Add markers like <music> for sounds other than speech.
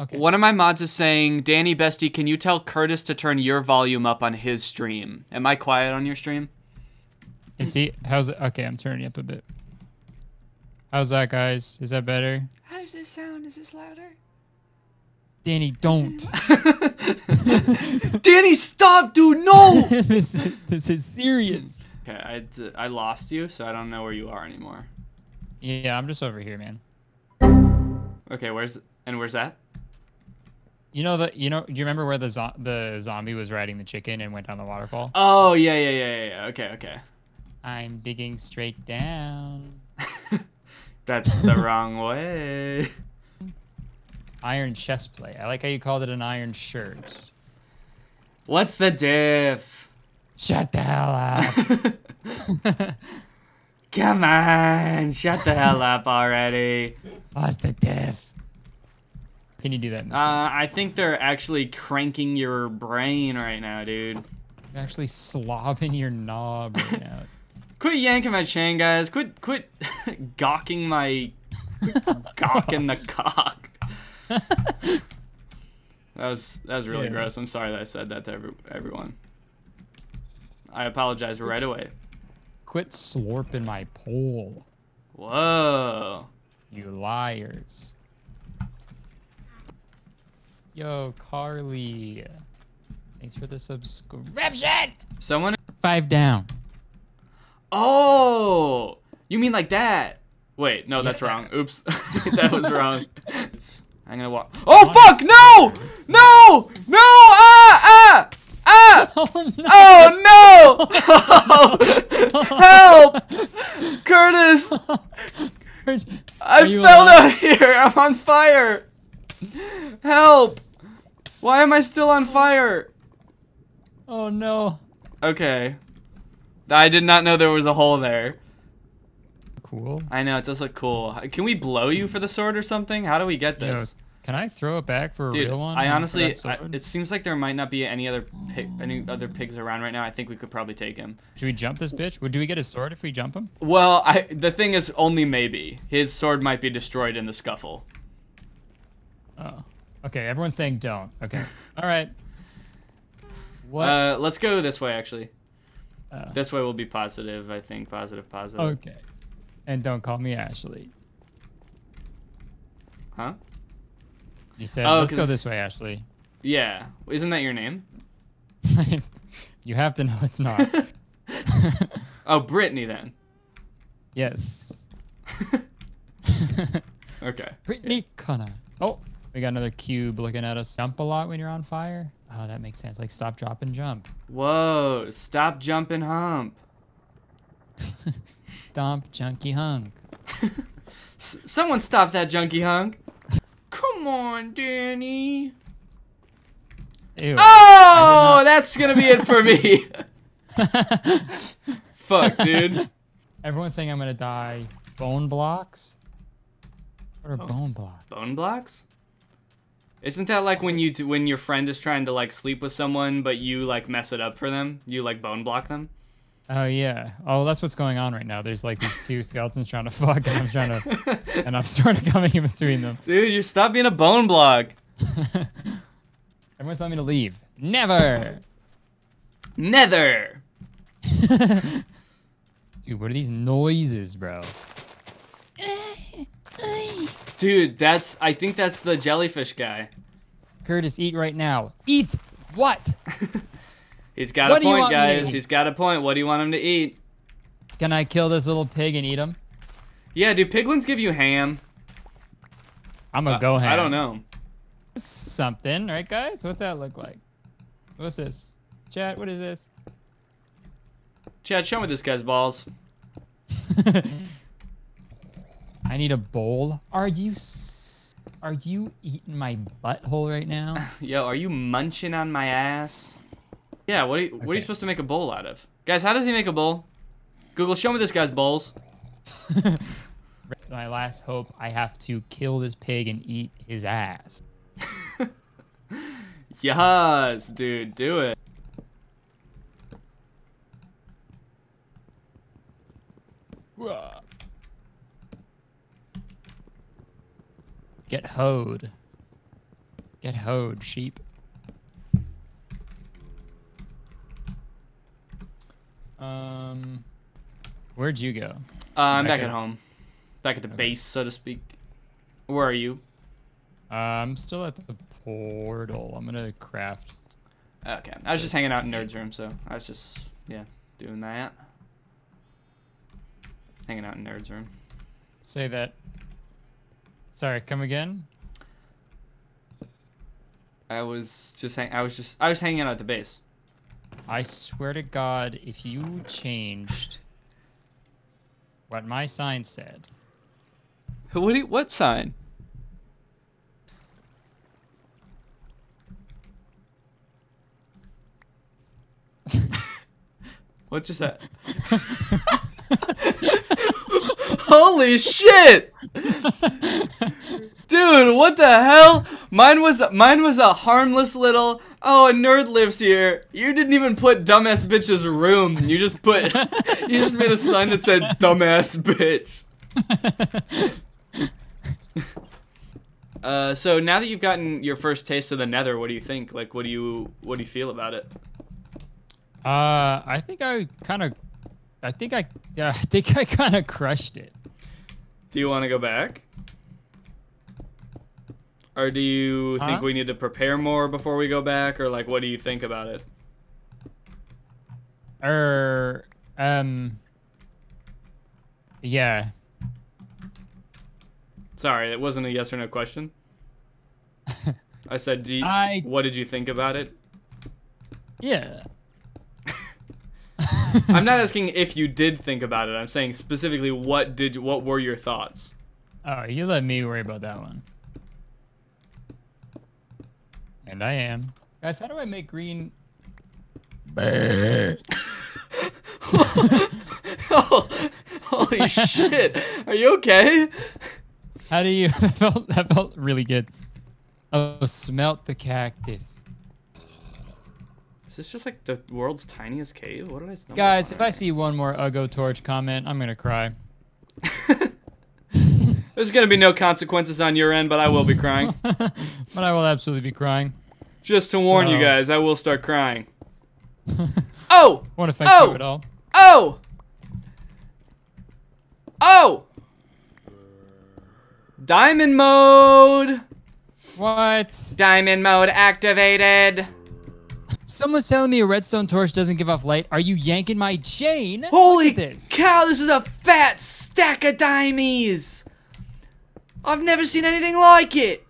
Okay. One of my mods is saying, Danny Bestie, can you tell Kurtis to turn your volume up on his stream? Am I quiet on your stream? Is he? How's it? Okay, I'm turning up a bit. How's that, guys? Is that better? How does this sound? Is this louder? Danny, don't. <laughs> Danny, stop, dude! No! <laughs> this, is, this is serious. okay, I, d- I lost you, so I don't know where you are anymore. Yeah, I'm just over here, man. Okay, where's and where's that? You know the you know do you remember where the zo- the zombie was riding the chicken and went down the waterfall? Oh yeah, yeah, yeah, yeah. yeah. Okay, okay. I'm digging straight down. <laughs> That's the wrong way. Iron chest plate. I like how you called it an iron shirt. What's the diff? Shut the hell up. <laughs> Come on, shut the hell up already. What's the diff? Can you do that? In this Uh, I think they're actually cranking your brain right now, dude. You're actually slobbing your knob right <laughs> now. Quit yanking my chain, guys. Quit, quit <laughs> gawking my, quit gawking the <laughs> cock. That was that was really Yeah. gross. I'm sorry that I said that to every, everyone. I apologize right away. Quit slurping my pole, Whoa. you liars. Yo, Carly. Thanks for the subscription. Someone. Five down. Oh, you mean like that? Wait, no, that's wrong. Oops, <laughs> that was <laughs> wrong. I'm gonna walk. Oh fuck! No! No! No! Ah! Ah! Ah! <laughs> Oh no! Oh no! Help! Kurtis! I fell down here! I'm on fire! Help! Why am I still on fire? oh no. Okay. I did not know there was a hole there. Cool. I know, it does look cool. Can we blow you for the sword or something? How do we get Yo, this? can I throw it back for a Dude, real one? I honestly, I, it seems like there might not be any other pig, any other pigs around right now. I think we could probably take him. Should we jump this bitch? Would do we get his sword if we jump him? Well, I the thing is only maybe his sword might be destroyed in the scuffle. Oh. Okay, everyone's saying don't. Okay. <laughs> All right. What? Uh, let's go this way actually. Uh, This way will be positive. I think positive, positive. okay. And don't call me Ashley. Huh? You said, Oh, let's go this way, Ashley. Yeah. Isn't that your name? <laughs> you have to know it's not. <laughs> Oh, Brittany then. yes. Okay. Brittany Conner. Oh, we got another cube looking at us. Jump a lot when you're on fire? Oh, that makes sense. Like stop, drop, and jump. Whoa! Stop jumping, hump. <laughs> Stomp, junkie hunk. <laughs> Someone stop that junkie hunk. Come on, Danny. Ew. Oh, that's gonna be it for me. <laughs> Fuck, dude. Everyone's saying I'm gonna die. Bone blocks? What are Oh. bone blocks? Bone blocks? Isn't that like when you t- when your friend is trying to like sleep with someone, but you like mess it up for them? You like bone block them? Oh yeah. Oh, that's what's going on right now. There's like these two skeletons trying to <laughs> fuck, and I'm trying to, <laughs> and I'm sort of coming in between them. Dude, you stop being a bone block. <laughs> Everyone's telling me to leave. Never. Nether. Dude, what are these noises, bro? Dude, that's I think that's the jellyfish guy. Kurtis, eat right now. Eat what? <laughs> He's got What a point, want me to guys. He's got a point. What do you want him to eat? Can I kill this little pig and eat him? Yeah, do piglins give you ham? I'm gonna Uh, go ham. I don't know. Something, right, guys? What's that look like? What's this? Chat, what is this? Chad, show me this guy's balls. <laughs> I need a bowl. Are you are you eating my butthole right now? <laughs> Yo, are you munching on my ass? Yeah, what are you, what are you supposed to make a bowl out of? Guys, how does he make a bowl? Google, show me this guy's bowls. <laughs> my last hope. I have to kill this pig and eat his ass. <laughs> Yes, dude, do it. Get hoed. Get hoed, sheep. Um, where'd you go? Uh, I'm Back back at at- home. Back at the Okay. base, so to speak. Where are you? Uh, I'm still at the portal. I'm gonna craft. Okay. I was just hanging out in Nerd's room, so I was just, yeah, doing that. Hanging out in Nerd's room. Say that. Sorry, come again. I was just hang- I was just I was hanging out at the base. I swear to God, if you changed what my sign said, What you, what sign? <laughs> what just that? <laughs> Holy shit! <laughs> Dude, what the hell? Mine was mine was a harmless little oh a nerd lives here. You didn't even put dumbass bitch's room. You just put <laughs> you just made a sign that said dumbass bitch. <laughs> Uh, so now that you've gotten your first taste of the Nether, what do you think? Like, what do you what do you feel about it? uh, I think I kind of, I think I, yeah, I think I kind of crushed it. Do you want to go back, or do you think Huh? we need to prepare more before we go back, or like, what do you think about it? Er, um, yeah. Sorry, it wasn't a yes or no question. <laughs> I said, do you, I- what did you think about it? Yeah. <laughs> I'm not asking if you did think about it. I'm saying specifically, what did what were your thoughts? Oh, you let me worry about that one. And I am. Guys, how do I make green? oh, <laughs> holy shit! Are you okay? How do you? <laughs> that felt that felt really good. Oh, smelt the cactus. Is this just like the world's tiniest cave? What did I stumble Guys, if I see one more Ugo Torch comment, I'm gonna cry. <laughs> There's gonna be no consequences on your end, but I will be crying. <laughs> but I will absolutely be crying. Just to warn you guys, I will start crying. <laughs> Oh! Won't affect Oh! you at all. Oh! Oh! Diamond mode! What? Diamond mode activated! Someone's telling me a redstone torch doesn't give off light. Are you yanking my chain? Holy this. cow, this is a fat stack of diamies! I've never seen anything like it!